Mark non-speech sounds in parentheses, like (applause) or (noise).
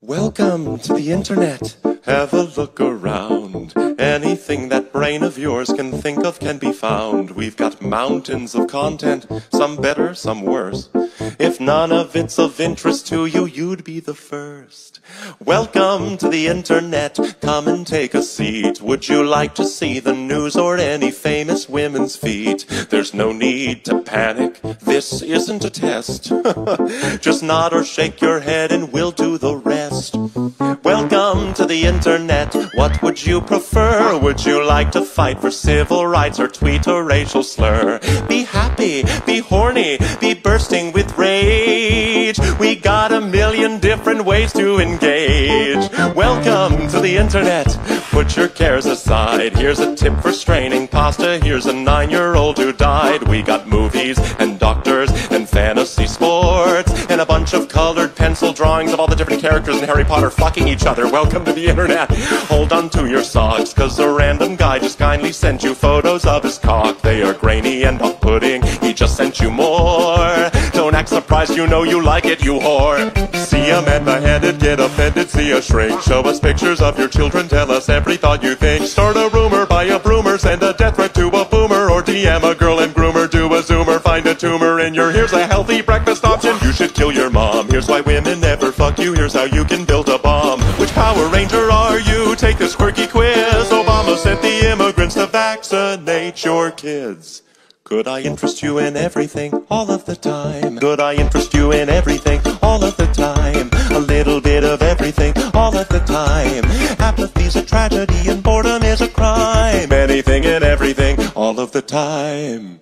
Welcome to the internet. Have a look around. Anything that brain of yours can think of can be found. We've got mountains of content, some better, some worse. If none of it's of interest to you, you'd be the first. Welcome to the internet. Come and take a seat. Would you like to see the news or any famous women's feet? There's no need to panic. This isn't a test. (laughs) Just nod or shake your head and we'll do the rest. Welcome to the internet. What would you prefer? Would you like to fight for civil rights or tweet a racial slur? Be happy, be horny, be bursting with rage. We got a million different ways to engage. Welcome to the internet. Put your cares aside. Here's a tip for straining pasta. Here's a nine year old who died. We got movies and doctors and fantasy sports and a bunch of colored pencil drawings of all the different characters in Harry Potter fucking each other. Welcome to the internet. Hold on to your socks, cause a random guy just kindly sent you photos of his cock. They are grainy and off pudding. He just sent you more. Don't act surprised, you know you like it, you whore. See a man beheaded, get offended, see a shrink. Show us pictures of your children, tell us every thought you think. Start a rumor, buy a broomer, send a death threat to a boomer, or DM a girl find a tumor in your. Here's a healthy breakfast option. You should kill your mom. Here's why women never fuck you. Here's how you can build a bomb. Which Power Ranger are you? Take this quirky quiz. Obama sent the immigrants to vaccinate your kids. Could I interest you in everything all of the time? Could I interest you in everything all of the time? A little bit of everything all of the time. Apathy's a tragedy and boredom is a crime. Anything and everything all of the time.